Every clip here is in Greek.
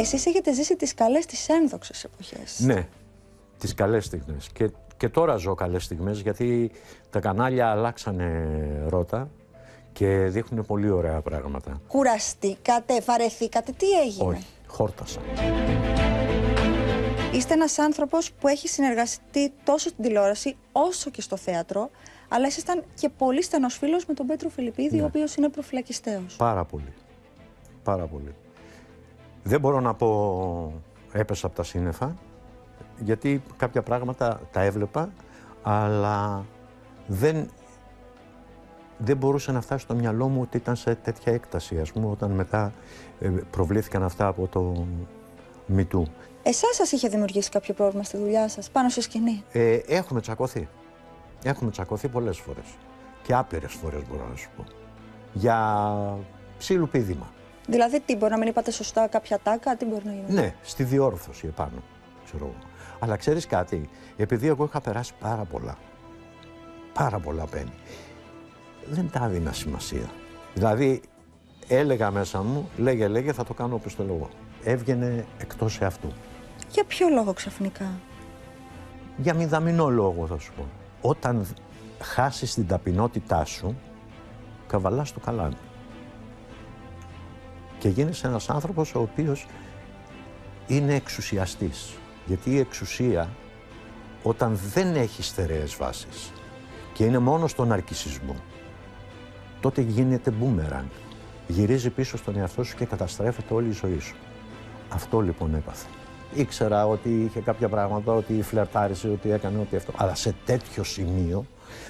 Εσείς έχετε ζήσει τις καλές, τις ένδοξες εποχές. Ναι, τις καλές στιγμές. Και, και τώρα ζω καλές στιγμές γιατί τα κανάλια αλλάξανε ρότα και δείχνουν πολύ ωραία πράγματα. Κουραστήκατε, βαρεθήκατε, τι έγινε; Όχι, χόρτασα. Είστε ένας άνθρωπος που έχει συνεργαστεί τόσο στην τηλεόραση όσο και στο θέατρο, αλλά ήσασταν και πολύ στενός φίλος με τον Πέτρο Φιλιππίδη, Ναι. ο οποίος είναι προφυλακιστέος. Πάρα πολύ. Πάρα πολύ. Δεν μπορώ να πω έπεσα από τα σύννεφα, γιατί κάποια πράγματα τα έβλεπα, αλλά δεν, δεν μπορούσε να φτάσει στο μυαλό μου ότι ήταν σε τέτοια έκταση, ας πούμε, όταν μετά ε, προβλήθηκαν αυτά από το Μητού. Εσάς σας είχε δημιουργήσει κάποιο πρόβλημα στη δουλειά σας, πάνω στη σκηνή; Ε, έχουμε τσακωθεί. Έχουμε τσακωθεί πολλές φορές. Και άπειρες φορές μπορώ να σου πω. Για ψήλου πήδημα. Δηλαδή, τι μπορεί να μην είπατε σωστά κάποια τάκα, τι μπορεί να γίνει; Ναι, στη διόρθωση επάνω. Ξέρω εγώ. Αλλά ξέρεις κάτι, επειδή εγώ είχα περάσει πάρα πολλά, πάρα πολλά πένι, δεν τα έδινα σημασία. Δηλαδή, έλεγα μέσα μου, λέγε, λέγε, θα το κάνω όπως το λόγο. Έβγαινε εκτός εαυτού. Για ποιο λόγο ξαφνικά; Για μηδαμινό λόγο θα σου πω. Όταν χάσεις την ταπεινότητά σου, καβαλάς το καλάμι. Και γίνεσαι ένας άνθρωπος ο οποίος είναι εξουσιαστής. Γιατί η εξουσία, όταν δεν έχει στερεές βάσεις και είναι μόνο στον αρκισισμό, τότε γίνεται μπούμερανγκ. Γυρίζει πίσω στον εαυτό σου και καταστρέφεται όλη η ζωή σου. Αυτό λοιπόν έπαθε. Ήξερα ότι είχε κάποια πράγματα, ότι φλερτάρισε, ότι έκανε ότι αυτό. Αλλά σε τέτοιο σημείο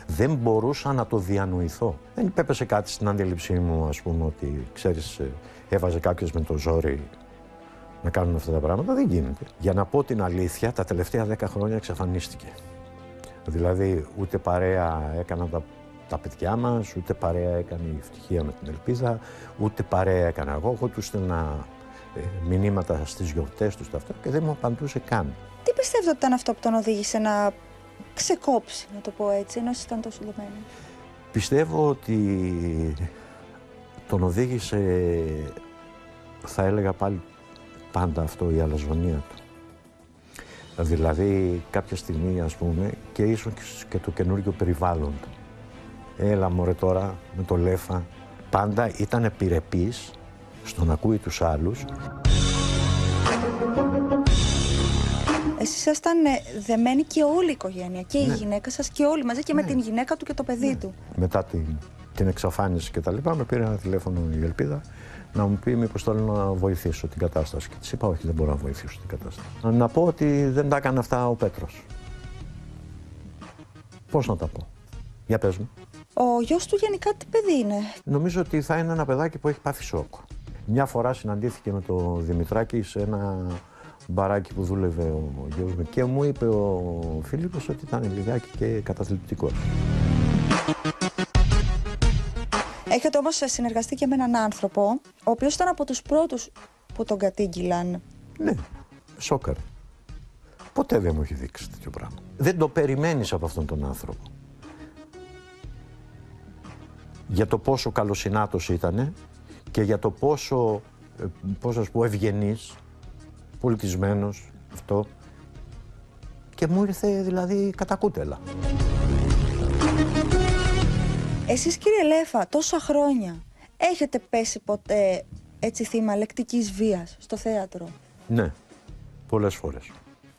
δεν μπορούσα να το διανοηθώ. Δεν υπέπεσε κάτι στην αντίληψή μου, ας πούμε, ότι ξέρεις, ε, έβαζε κάποιος με το ζόρι να κάνουν αυτά τα πράγματα. Δεν γίνεται. Για να πω την αλήθεια, τα τελευταία δέκα χρόνια εξαφανίστηκε. Δηλαδή, ούτε παρέα έκαναν τα, τα παιδιά μας, ούτε παρέα έκανε η ευτυχία με την ελπίδα, ούτε παρέα έκανα εγώ. Εγώ τους στέλνα ε, μηνύματα στις γιορτές τους τα αυτά και δεν μου απαντούσε καν. Τι πιστεύετε ότι ήταν αυτό που τον οδήγησε να ξεκόψει, να το πω έτσι, ενώ εσείς ήταν τόσο δεμένοι. Πιστεύω ότι τον οδήγησε, θα έλεγα πάλι πάντα αυτό, η αλαζονία του. Δηλαδή κάποια στιγμή ας πούμε και ίσως και το καινούργιο περιβάλλον του. Έλα μωρέ τώρα με το λέφα. Πάντα ήταν επιρρεπής στο να ακούει τους άλλους. Εσείς ήσασταν ε, δεμένοι και όλη η οικογένεια, και η Ναι. γυναίκα σας και όλοι μαζί και με την γυναίκα του και το παιδί του. Μετά την, την εξαφάνιση και τα λοιπά με πήρε ένα τηλέφωνο η Ελπίδα να μου πει μήπως θέλω να βοηθήσω την κατάσταση. Και της είπα όχι δεν μπορώ να βοηθήσω την κατάσταση. Να πω ότι δεν τα έκανε αυτά ο Πέτρος. Πώς να τα πω; Για πες μου. Ο γιος του γενικά τι παιδί είναι; Νομίζω ότι θα είναι ένα παιδάκι που έχει πάθει σοκ. Μια φορά συναντήθηκε με το Δημητράκη σε ένα μπαράκι που δούλευε ο γιος μου και μου είπε ο Φίλιππος ότι ήταν λιγάκι και καταθλιπτικός. Έχετε όμως συνεργαστεί και με έναν άνθρωπο, ο οποίος ήταν από τους πρώτους που τον κατήγγυλαν. Ναι, σόκαρε. Ποτέ δεν μου έχει δείξει τέτοιο πράγμα. Δεν το περιμένεις από αυτόν τον άνθρωπο. Για το πόσο καλοσυνάτος ήτανε και για το πόσο, ε, πώς να σου πω, ευγενής, πολιτισμένος, αυτό. Και μου ήρθε δηλαδή κατά κούτελα. Εσείς κύριε Λέφα, τόσα χρόνια, έχετε πέσει ποτέ έτσι θύμα λεκτικής βίας στο θέατρο; Ναι, πολλές φορές.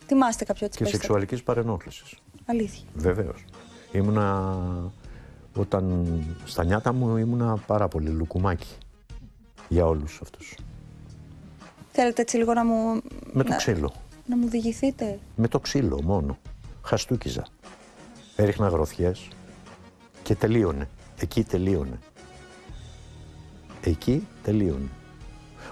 Θυμάστε κάποιο έτσι Και περιστατικό; σεξουαλικής παρενόχλησης. Αλήθεια. Βεβαίως. Ήμουνα, όταν στα νιάτα μου ήμουνα πάρα πολύ λουκουμάκι για όλους αυτούς. Θέλετε έτσι λίγο να μου, Με το να, ξύλο. να μου διηγηθείτε; Με το ξύλο μόνο. Χαστούκιζα. Έριχνα γροθιές και τελείωνε. Εκεί τελείωνε. Εκεί τελείωνε.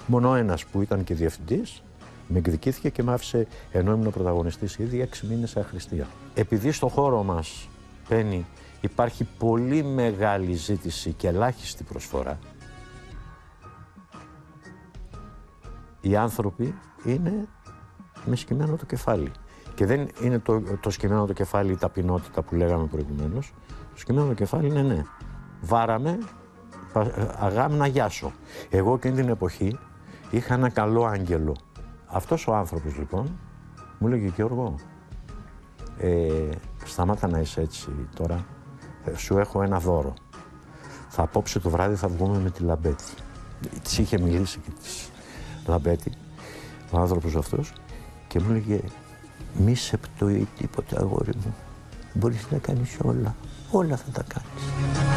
Μόνο ένας που ήταν και διευθυντής με εκδικήθηκε και με άφησε, ενώ ήμουν ο πρωταγωνιστής ήδη, έξι μήνες σε αχρηστία. Επειδή στο χώρο μας, Πένι, υπάρχει πολύ μεγάλη ζήτηση και ελάχιστη προσφορά, οι άνθρωποι είναι με σκυμμένο το κεφάλι. Και δεν είναι το, το σκυμμένο το κεφάλι η ταπεινότητα που λέγαμε προηγουμένως. Το σκυμμένο το κεφάλι είναι ναι. Βάραμε, πα- ε, αγάμι να γιάσω. Εγώ εκείνη την εποχή είχα ένα καλό άγγελο αυτός ο άνθρωπος λοιπόν μου έλεγε Γιώργο, ε, σταμάτα να είσαι έτσι τώρα, ε, σου έχω ένα δώρο. Θα απόψε το βράδυ θα βγούμε με τη Λαμπέτη. Της είχε μιλήσει και της Λαμπέτη, ο άνθρωπος αυτός, και μου έλεγε μη σε πτωεί τίποτε αγόρι μου. Μπορείς να κάνεις όλα. Όλα θα τα κάνεις.